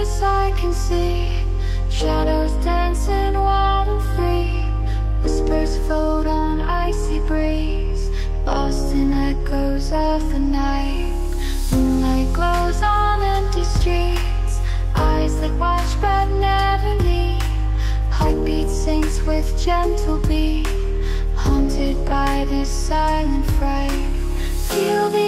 this I can see Shadows dancing wild and free Whispers float on icy breeze Lost in echoes of the night. Moonlight glows on empty streets Eyes that watch but never leave Heartbeat sinks with gentle beat Haunted by this silent fright. Feel the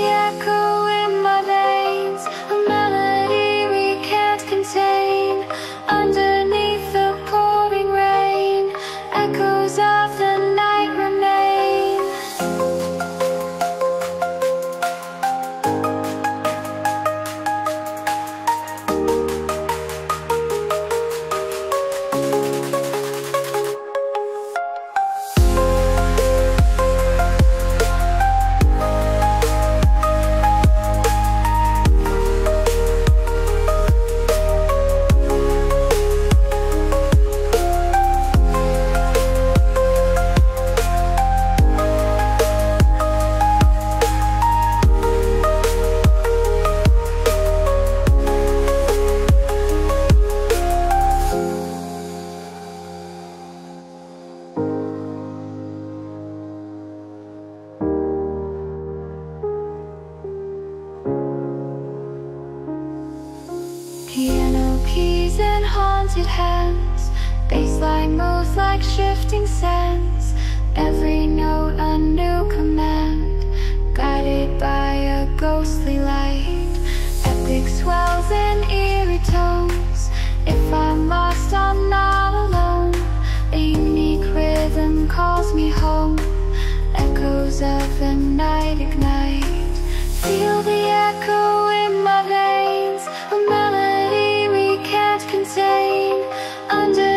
in hands. Bassline moves like shifting sands. Every note a new command. Guided by a ghostly light. Epic swells in eerie tones. If I'm lost I'm not alone. A unique rhythm calls me home. Echoes of the night ignite. Feel the echo under